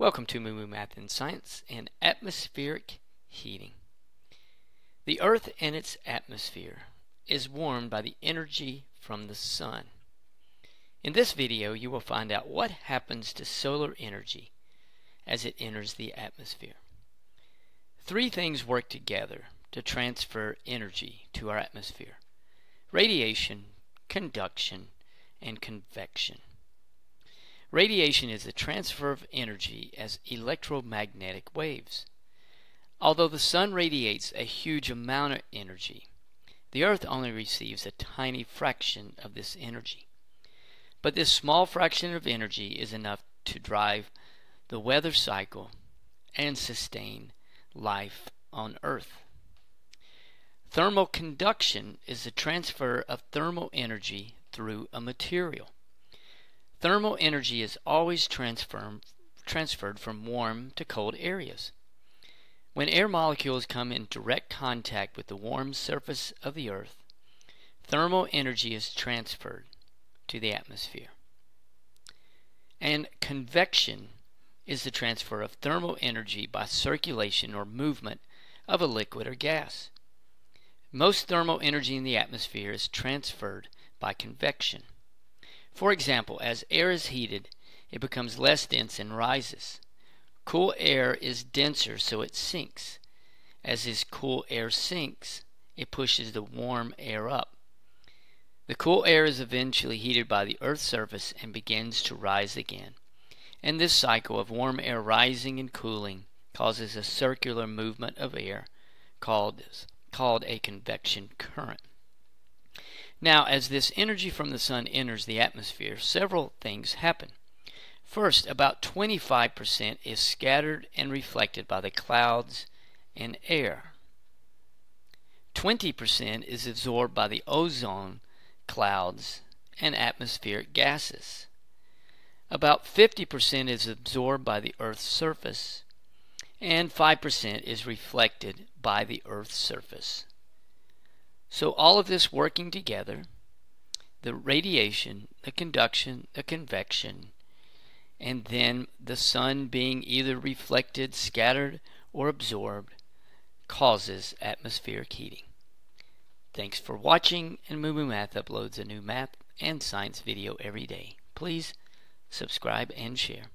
Welcome to Moo Moo Math and Science and Atmospheric Heating. The Earth and its atmosphere is warmed by the energy from the Sun. In this video you will find out what happens to solar energy as it enters the atmosphere. Three things work together to transfer energy to our atmosphere. Radiation, conduction, and convection. Radiation is the transfer of energy as electromagnetic waves. Although the sun radiates a huge amount of energy, the Earth only receives a tiny fraction of this energy. But this small fraction of energy is enough to drive the weather cycle and sustain life on Earth. Thermal conduction is the transfer of thermal energy through a material. Thermal energy is always transfer, transferred from warm to cold areas. When air molecules come in direct contact with the warm surface of the Earth, thermal energy is transferred to the atmosphere. And convection is the transfer of thermal energy by circulation or movement of a liquid or gas. Most thermal energy in the atmosphere is transferred by convection. For example, as air is heated, it becomes less dense and rises. Cool air is denser, so it sinks. As this cool air sinks, it pushes the warm air up. The cool air is eventually heated by the Earth's surface and begins to rise again. And this cycle of warm air rising and cooling causes a circular movement of air called, called a convection current. Now, as this energy from the sun enters the atmosphere, several things happen. First, about 25% is scattered and reflected by the clouds and air. 20% is absorbed by the ozone clouds and atmospheric gases. About 50% is absorbed by the Earth's surface, and 5% is reflected by the Earth's surface. So all of this working together, the radiation, the conduction, the convection, and then the sun being either reflected, scattered, or absorbed, causes atmospheric heating. Thanks for watching, and Moo Math uploads a new math and science video every day. Please subscribe and share.